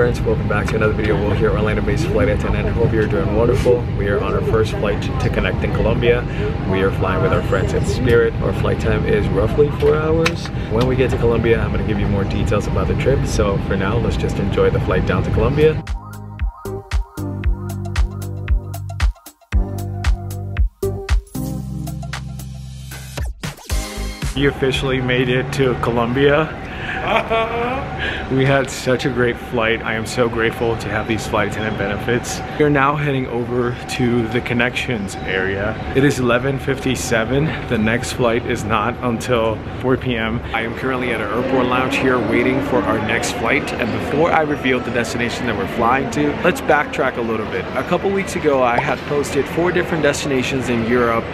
welcome back to another video. Will here Orlando-based flight attendant. Hope you're doing wonderful. We are on our first flight to connect in Colombia. We are flying with our friends at Spirit. Our flight time is roughly four hours. When we get to Colombia, I'm gonna give you more details about the trip. So for now, let's just enjoy the flight down to Colombia. You officially made it to Colombia. we had such a great flight. I am so grateful to have these flight attendant benefits. We are now heading over to the connections area. It is 11.57. The next flight is not until 4 p.m. I am currently at an airport lounge here waiting for our next flight. And before I reveal the destination that we're flying to, let's backtrack a little bit. A couple weeks ago, I had posted four different destinations in Europe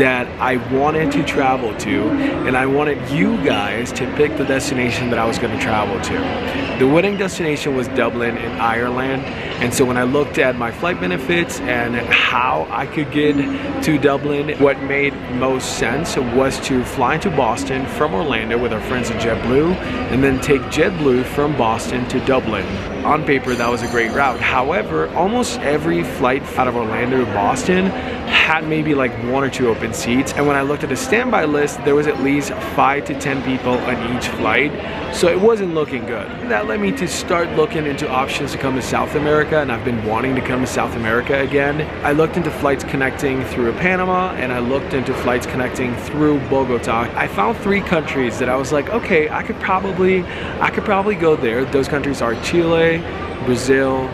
that I wanted to travel to and I wanted you guys to pick the destination that I was going to travel to. The wedding destination was Dublin in Ireland and so when I looked at my flight benefits and how I could get to Dublin, what made most sense was to fly to Boston from Orlando with our friends at JetBlue and then take JetBlue from Boston to Dublin. On paper that was a great route. However, almost every flight out of Orlando to Boston had maybe like one or two open seats. And when I looked at the standby list, there was at least five to 10 people on each flight. So it wasn't looking good. That led me to start looking into options to come to South America and I've been wanting to come to South America again. I looked into flights connecting through Panama and I looked into flights connecting through Bogota. I found three countries that I was like, okay, I could probably, I could probably go there. Those countries are Chile, Brazil,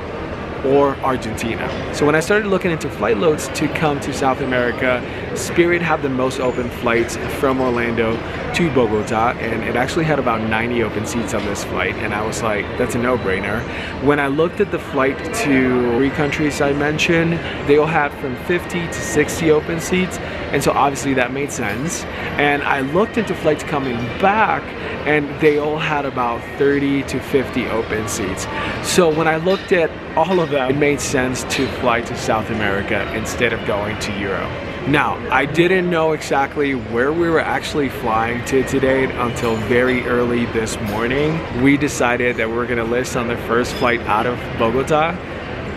or Argentina. So when I started looking into flight loads to come to South America, Spirit had the most open flights from Orlando to Bogota and it actually had about 90 open seats on this flight and I was like, that's a no-brainer. When I looked at the flight to three countries I mentioned, they all had from 50 to 60 open seats and so obviously that made sense. And I looked into flights coming back and they all had about 30 to 50 open seats. So when I looked at all of it made sense to fly to South America instead of going to Europe. Now, I didn't know exactly where we were actually flying to today until very early this morning. We decided that we are gonna list on the first flight out of Bogota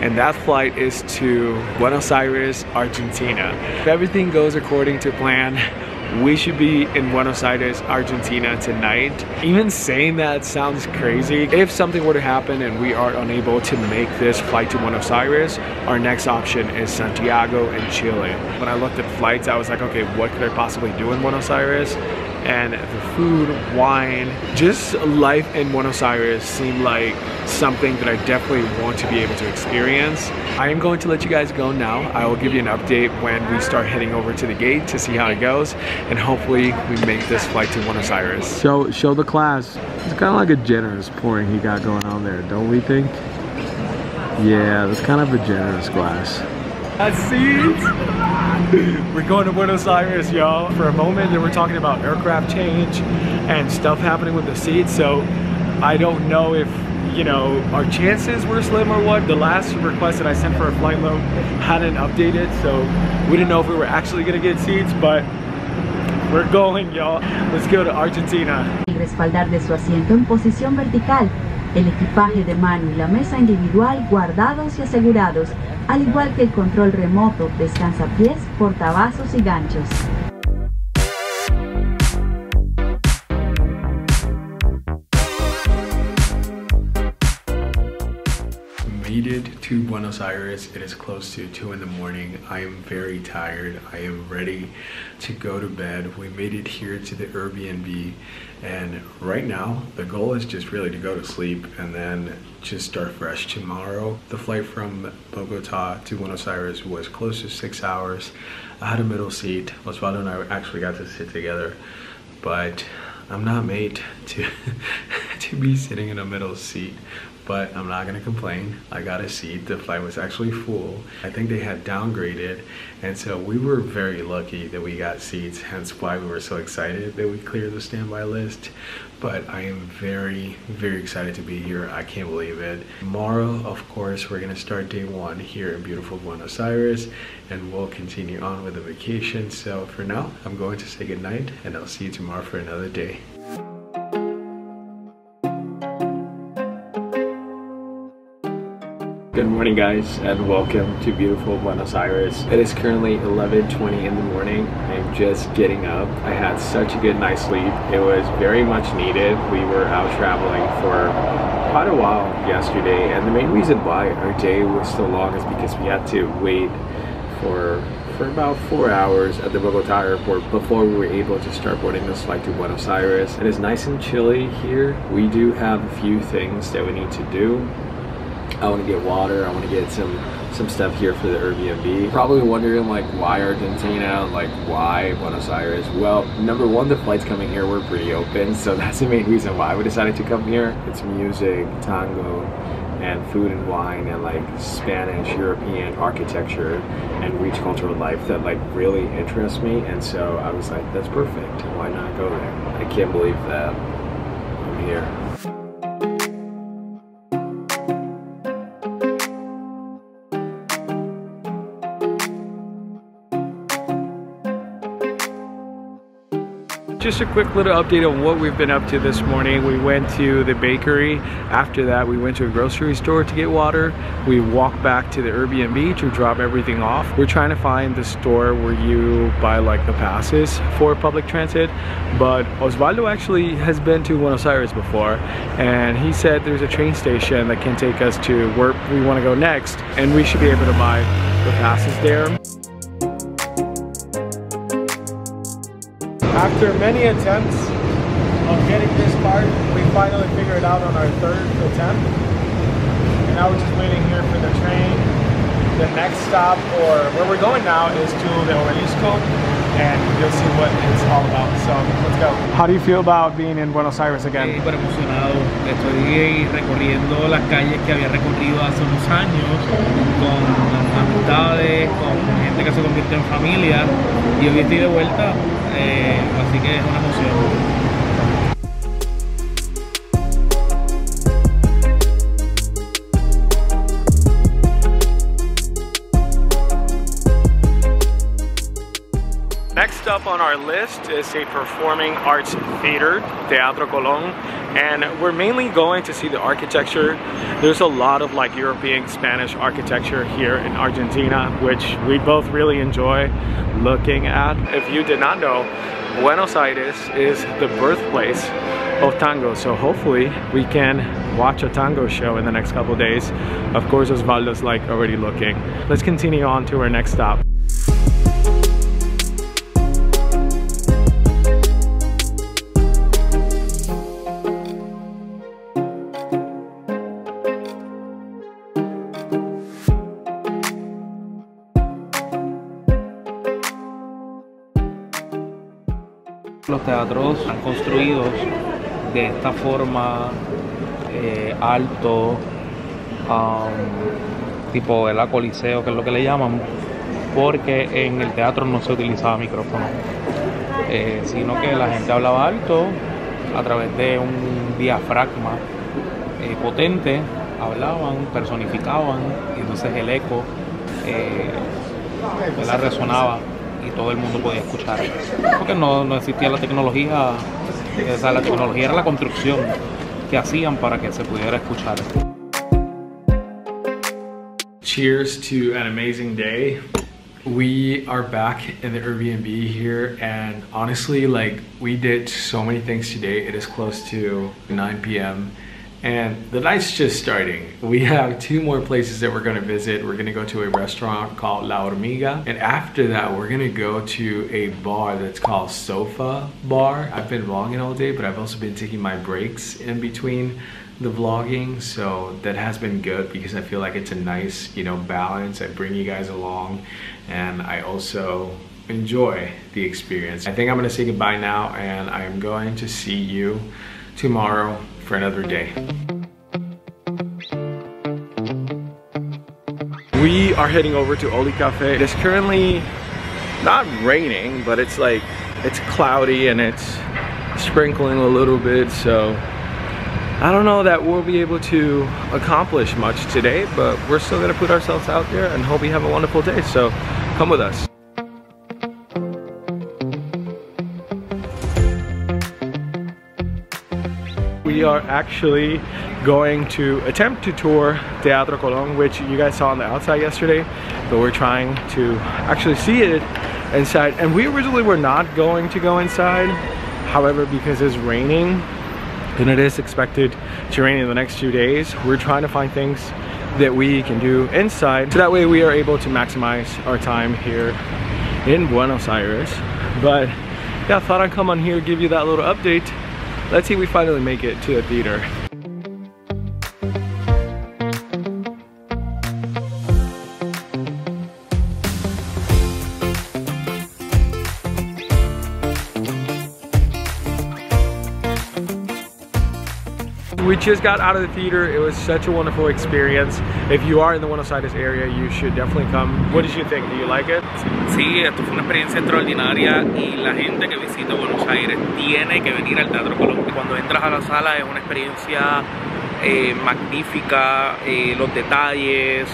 and that flight is to Buenos Aires, Argentina. If everything goes according to plan, we should be in Buenos Aires, Argentina tonight. Even saying that sounds crazy. If something were to happen and we are unable to make this flight to Buenos Aires, our next option is Santiago and Chile. When I looked at flights, I was like, okay, what could I possibly do in Buenos Aires? And the food, wine, just life in Buenos Aires seemed like something that I definitely want to be able to experience. I am going to let you guys go now. I will give you an update when we start heading over to the gate to see how it goes and hopefully we make this flight to Buenos Aires. Show, show the class. It's kind of like a generous pouring he got going on there, don't we think? Yeah, that's kind of a generous glass. Seats. We're going to Buenos Aires, y'all. For a moment, then we're talking about aircraft change and stuff happening with the seats. So I don't know if you know, our chances were slim or what. The last request that I sent for a flight load hadn't updated, so we didn't know if we were actually gonna get seats, but we're going, y'all. Let's go to Argentina. Respaldar de su asiento en posición vertical, el equipaje de mano y la mesa individual guardados y asegurados al igual que el control remoto, descansa-pies, portavasos y ganchos. made it to Buenos Aires. It is close to 2 in the morning. I am very tired. I am ready to go to bed. We made it here to the Airbnb and right now the goal is just really to go to sleep and then just start fresh tomorrow. The flight from Bogota to Buenos Aires was close to six hours. I had a middle seat. Osvaldo and I actually got to sit together but I'm not made to to be sitting in a middle seat but I'm not gonna complain. I got a seat, the flight was actually full. I think they had downgraded, and so we were very lucky that we got seats, hence why we were so excited that we cleared the standby list. But I am very, very excited to be here. I can't believe it. Tomorrow, of course, we're gonna start day one here in beautiful Buenos Aires, and we'll continue on with the vacation. So for now, I'm going to say goodnight, and I'll see you tomorrow for another day. Good morning guys and welcome to beautiful Buenos Aires. It is currently 11.20 in the morning. I'm just getting up. I had such a good night's sleep. It was very much needed. We were out traveling for quite a while yesterday and the main reason why our day was so long is because we had to wait for for about four hours at the Bogota airport before we were able to start boarding this flight to Buenos Aires. It is nice and chilly here. We do have a few things that we need to do. I want to get water. I want to get some some stuff here for the Airbnb. Probably wondering like why Argentina, like why Buenos Aires. Well, number one, the flights coming here were pretty open, so that's the main reason why we decided to come here. It's music, tango, and food and wine and like Spanish, European architecture and rich cultural life that like really interests me. And so I was like, that's perfect. Why not go there? I can't believe that I'm here. Just a quick little update on what we've been up to this morning. We went to the bakery. After that, we went to a grocery store to get water. We walked back to the Airbnb to drop everything off. We're trying to find the store where you buy like the passes for public transit. But Osvaldo actually has been to Buenos Aires before and he said there's a train station that can take us to where we want to go next and we should be able to buy the passes there. After many attempts of getting this part, we finally figured it out on our third attempt. And now we're just waiting here for the train. The next stop, or where we're going now, is to the Obelisco, and you'll see what it's all about. So let's go. How do you feel about being in Buenos Aires again? Súper emocionado. Estoy recorriendo las calles que había recorrido hace unos años con amistades, con gente que se convirtió en familia y hoy estoy de vuelta, eh, así que es una emoción. Next up on our list is a performing arts theater, Teatro Colón, and we're mainly going to see the architecture. There's a lot of like European Spanish architecture here in Argentina, which we both really enjoy looking at. If you did not know, Buenos Aires is the birthplace of tango, so hopefully we can watch a tango show in the next couple days. Of course, Osvaldo's like already looking. Let's continue on to our next stop. Los teatros están construidos de esta forma eh, alto, tipo el coliseo, que es lo que le llaman, porque en el teatro no se utilizaba micrófono, eh, sino que la gente hablaba alto a través de un diafragma eh, potente, hablaban, personificaban, y entonces el eco la resonaba y todo el mundo podía escuchar. Porque no, no existía la tecnología, o sea, la tecnología era la construcción que hacían para que se pudiera escuchar. Cheers to an amazing day. We are back in the Airbnb here and honestly like we did so many things today. It is close to 9 p.m. and the night's just starting. We have two more places that we're gonna visit. We're gonna go to a restaurant called La Hormiga and after that we're gonna go to a bar that's called Sofa Bar. I've been vlogging all day but I've also been taking my breaks in between the vlogging so that has been good because I feel like it's a nice you know balance I bring you guys along and I also enjoy the experience I think I'm gonna say goodbye now and I am going to see you tomorrow for another day we are heading over to Oli Cafe it is currently not raining but it's like it's cloudy and it's sprinkling a little bit so I don't know that we'll be able to accomplish much today, but we're still gonna put ourselves out there and hope you have a wonderful day. So come with us. We are actually going to attempt to tour Teatro Colón, which you guys saw on the outside yesterday, but we're trying to actually see it inside. And we originally were not going to go inside, however, because it's raining and it is expected to rain in the next few days, we're trying to find things that we can do inside so that way we are able to maximize our time here in Buenos Aires. But yeah, I thought I'd come on here, give you that little update. Let's see we finally make it to the theater. We just got out of the theater. It was such a wonderful experience. If you are in the Buenos Aires area, you should definitely come. What did you think? Do you like it? Sí, esto fue una experiencia extraordinaria y la gente que visita Buenos Aires tiene que venir al Teatro Colón. Cuando entras a la sala es una experiencia eh, magnífica, eh, los detalles,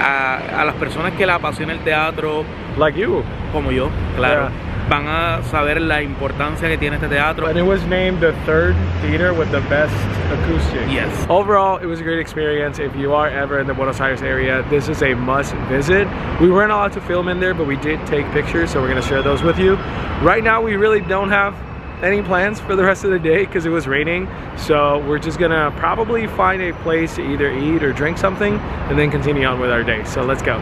a, a, las personas que la apasiona el teatro. Like you. Como yo, claro. Yeah. van a saber la importancia que tiene este teatro. And it was named the third theater with the best acoustic. Yes. Overall, it was a great experience. If you are ever in the Buenos Aires area, this is a must visit. We weren't allowed to film in there, but we did take pictures, so we're gonna share those with you. Right now, we really don't have any plans for the rest of the day because it was raining so we're just gonna probably find a place to either eat or drink something and then continue on with our day so let's go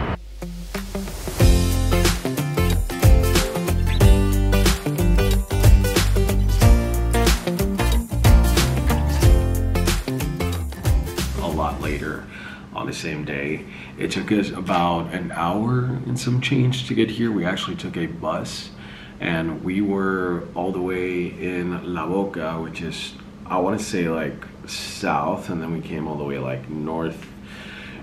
A lot later on the same day. It took us about an hour and some change to get here. We actually took a bus and we were all the way in La Boca, which is, I want to say like south, and then we came all the way like north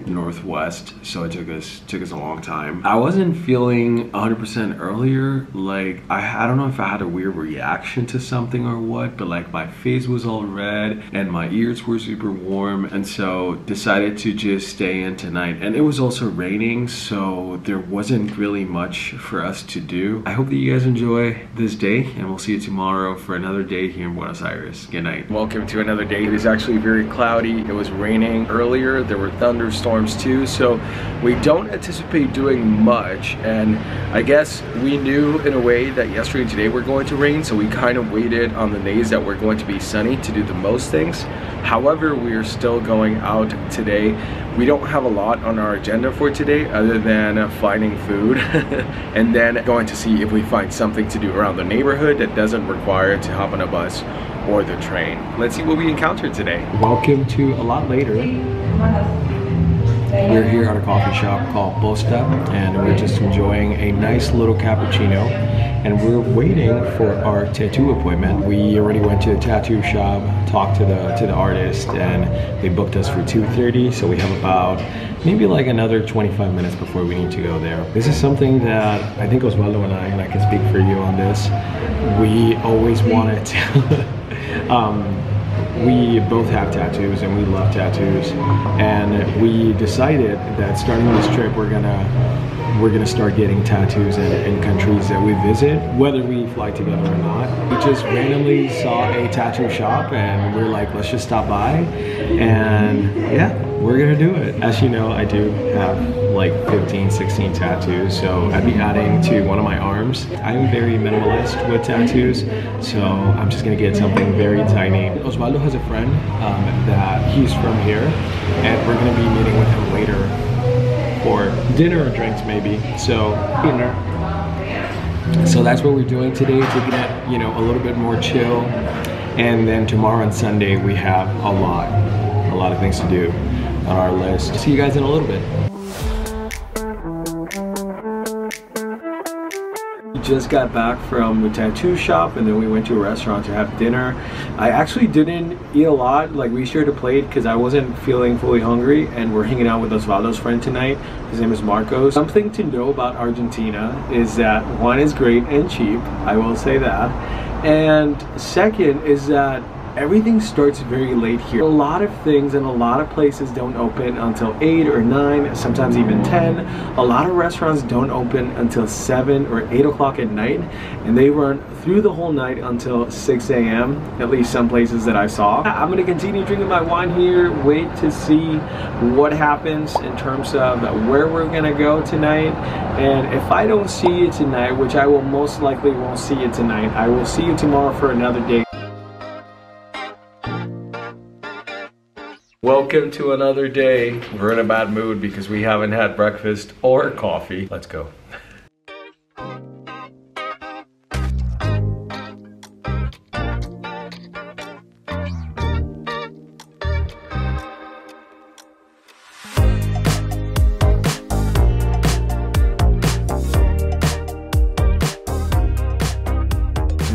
northwest so it took us took us a long time. I wasn't feeling 100% earlier like I, I don't know if i had a weird reaction to something or what but like my face was all red and my ears were super warm and so decided to just stay in tonight. And it was also raining so there wasn't really much for us to do. I hope that you guys enjoy this day and we'll see you tomorrow for another day here in buenos aires. Good night. Welcome to another day. It is actually very cloudy. It was raining earlier. There were thunderstorms storms too, so we don't anticipate doing much. And I guess we knew in a way that yesterday and today were going to rain, so we kind of waited on the days that were going to be sunny to do the most things. However, we are still going out today. We don't have a lot on our agenda for today other than finding food and then going to see if we find something to do around the neighborhood that doesn't require to hop on a bus or the train. Let's see what we encounter today. Welcome to a lot later. We're here at a coffee shop called Bosta, and we're just enjoying a nice little cappuccino and we're waiting for our tattoo appointment. We already went to the tattoo shop, talked to the to the artist and they booked us for 2.30 so we have about maybe like another 25 minutes before we need to go there. This is something that I think Osvaldo and I, and I can speak for you on this, we always wanted um, we both have tattoos and we love tattoos and we decided that starting this trip we're gonna we're gonna start getting tattoos in, in, countries that we visit, whether we fly together or not. We just randomly saw a tattoo shop and we're like, let's just stop by. And yeah, we're gonna do it. As you know, I do have like 15, 16 tattoos, so I'd be adding to one of my arms. I'm very minimalist with tattoos, so I'm just gonna get something very tiny. Osvaldo has a friend um, that he's from here, and we're gonna be meeting with him later for dinner or drinks maybe. So dinner. So that's what we're doing today to get you know a little bit more chill. And then tomorrow and Sunday we have a lot, a lot of things to do on our list. See you guys in a little bit. just got back from the tattoo shop and then we went to a restaurant to have dinner. I actually didn't eat a lot, like we shared a plate because I wasn't feeling fully hungry and we're hanging out with Osvaldo's friend tonight. His name is Marcos. Something to know about Argentina is that wine is great and cheap, I will say that. And second is that everything starts very late here. A lot of things and a lot of places don't open until 8 or 9, sometimes even 10. A lot of restaurants don't open until 7 or 8 o'clock at night and they run through the whole night until 6 a.m. at least some places that I saw. I'm gonna continue drinking my wine here, wait to see what happens in terms of where we're gonna go tonight and if I don't see you tonight, which I will most likely won't see you tonight, I will see you tomorrow for another day. Welcome to another day. We're in a bad mood because we haven't had breakfast or coffee. Let's go.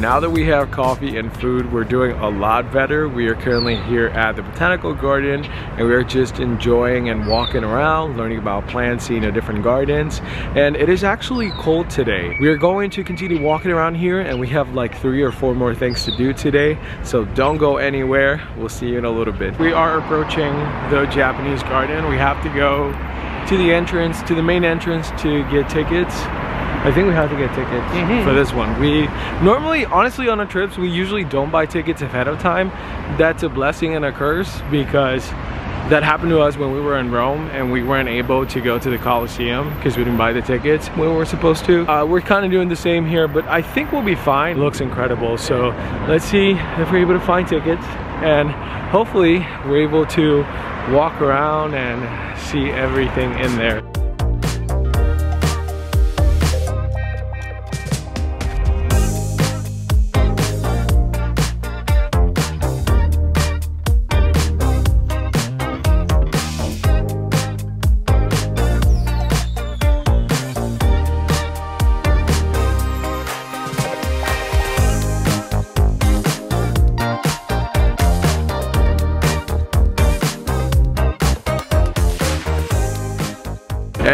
Now that we have coffee and food, we're doing a lot better. We are currently here at the Botanical Garden and we're just enjoying and walking around, learning about plants, seeing the different gardens. And it is actually cold today. We are going to continue walking around here and we have like three or four more things to do today. So don't go anywhere. We'll see you in a little bit. We are approaching the Japanese garden. We have to go to the entrance, to the main entrance to get tickets. I think we have to get tickets mm -hmm. for this one. We normally, honestly, on our trips, we usually don't buy tickets ahead of time. That's a blessing and a curse because that happened to us when we were in Rome and we weren't able to go to the Colosseum because we didn't buy the tickets when we were supposed to. Uh, we're kind of doing the same here, but I think we'll be fine. It looks incredible. So let's see if we're able to find tickets and hopefully we're able to walk around and see everything in there.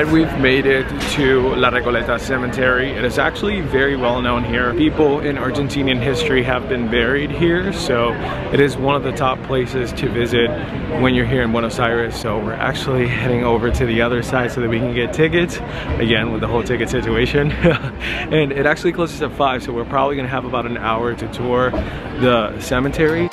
And we've made it to La Recoleta Cemetery. It is actually very well known here. People in Argentinian history have been buried here, so it is one of the top places to visit when you're here in Buenos Aires. So we're actually heading over to the other side so that we can get tickets, again with the whole ticket situation. and it actually closes at 5, so we're probably gonna have about an hour to tour the cemetery.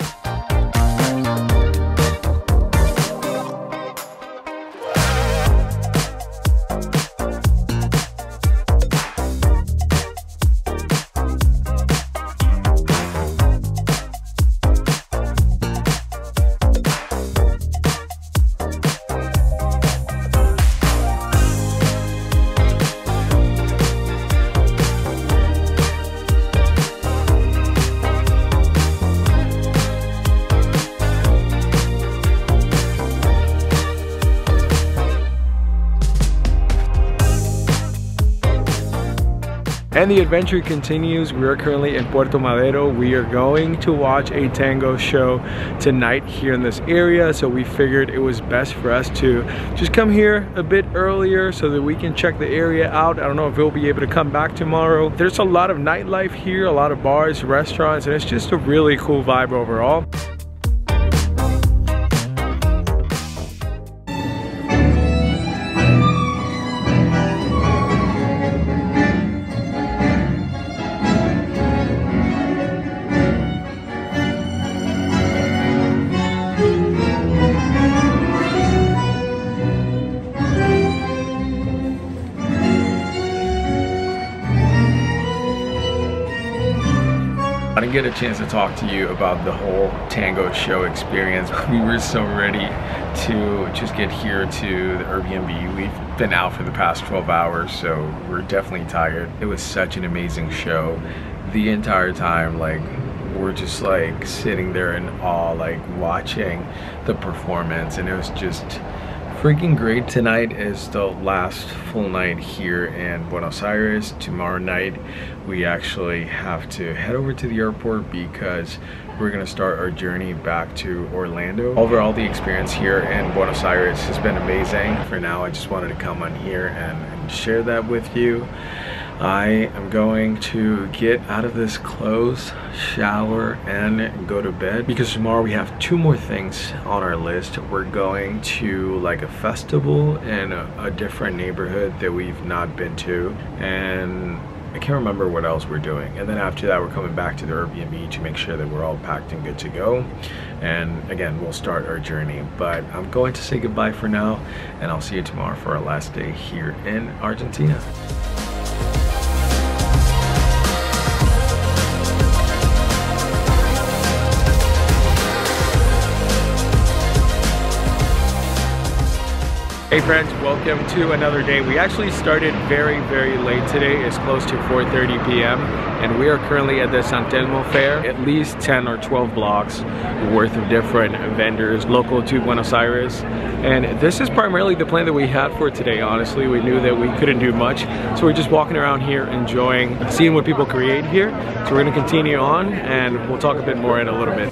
And the adventure continues. We are currently in Puerto Madero. We are going to watch a tango show tonight here in this area. So we figured it was best for us to just come here a bit earlier so that we can check the area out. I don't know if we'll be able to come back tomorrow. There's a lot of nightlife here, a lot of bars, restaurants, and it's just a really cool vibe overall. Chance to talk to you about the whole tango show experience. We were so ready to just get here to the Airbnb. We've been out for the past 12 hours, so we're definitely tired. It was such an amazing show. The entire time, like, we're just like sitting there in awe, like watching the performance, and it was just freaking great. Tonight is the last full night here in Buenos Aires. Tomorrow night we actually have to head over to the airport because we're gonna start our journey back to Orlando. Overall, the experience here in Buenos Aires has been amazing. For now, I just wanted to come on here and, and share that with you. I am going to get out of this clothes, shower, and go to bed because tomorrow we have two more things on our list. We're going to like a festival in a, a different neighborhood that we've not been to and I can't remember what else we're doing. And then after that, we're coming back to the Airbnb to make sure that we're all packed and good to go. And again, we'll start our journey. But I'm going to say goodbye for now, and I'll see you tomorrow for our last day here in Argentina. Hey friends, welcome to another day. We actually started very, very late today. It's close to 4.30 p.m. and we are currently at the San Telmo Fair. At least 10 or 12 blocks worth of different vendors local to Buenos Aires. And this is primarily the plan that we had for today, honestly. We knew that we couldn't do much. So we're just walking around here enjoying, seeing what people create here. So we're gonna continue on and we'll talk a bit more in a little bit.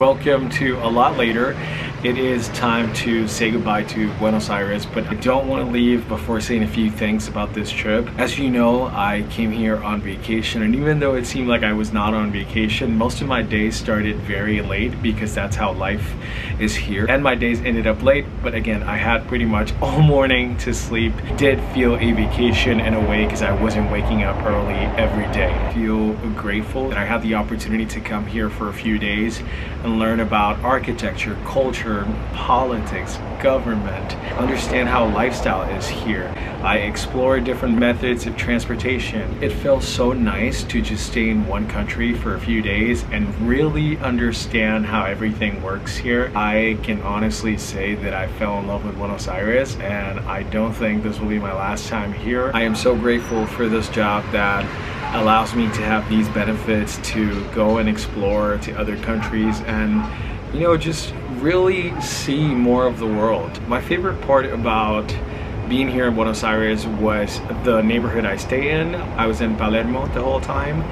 Welcome to a lot later. It is time to say goodbye to Buenos Aires, but I don't want to leave before saying a few things about this trip. As you know, I came here on vacation, and even though it seemed like I was not on vacation, most of my days started very late because that's how life is here. And my days ended up late, but again, I had pretty much all morning to sleep. Did feel a vacation in a way because I wasn't waking up early every day. Feel grateful that I had the opportunity to come here for a few days and learn about architecture, culture, politics, government, understand how lifestyle is here. I explore different methods of transportation. It feels so nice to just stay in one country for a few days and really understand how everything works here. I can honestly say that I fell in love with Buenos Aires and I don't think this will be my last time here. I am so grateful for this job that allows me to have these benefits to go and explore to other countries and you know just really see more of the world. My favorite part about being here in Buenos Aires was the neighborhood I stay in. I was in Palermo the whole time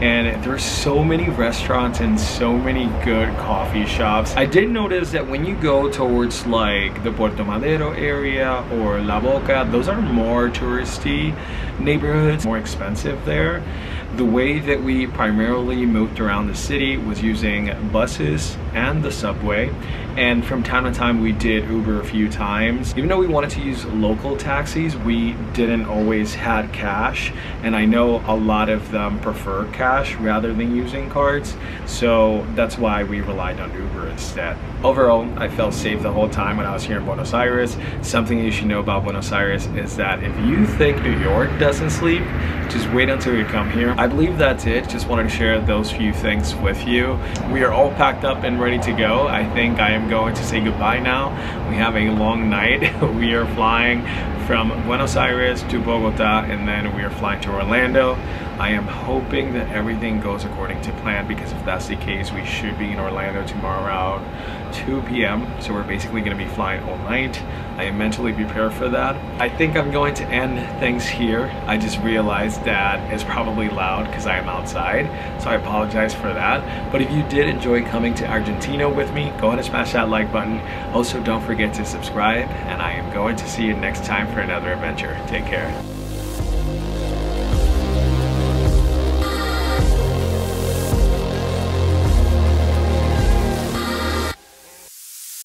and there's so many restaurants and so many good coffee shops. I did notice that when you go towards like the Puerto Madero area or La Boca, those are more touristy neighborhoods, more expensive there. The way that we primarily moved around the city was using buses and the subway and from time to time we did Uber a few times. Even though we wanted to use local taxis, we didn't always had cash and I know a lot of them prefer cash rather than using cards so that's why we relied on Uber instead. Overall, I felt safe the whole time when I was here in Buenos Aires. Something you should know about Buenos Aires is that if you think New York doesn't sleep, just wait until you come here. I believe that's it. Just wanted to share those few things with you. We are all packed up ready to go. I think I am going to say goodbye now. We have a long night. we are flying from Buenos Aires to Bogota and then we are flying to Orlando. I am hoping that everything goes according to plan because if that's the case, we should be in Orlando tomorrow around 2 p.m. So we're basically gonna be flying all night. I am mentally prepared for that. I think I'm going to end things here. I just realized that it's probably loud because I am outside. So I apologize for that. But if you did enjoy coming to Argentina with me, go ahead and smash that like button. Also, don't forget to subscribe and I am going to see you next time for another adventure. Take care.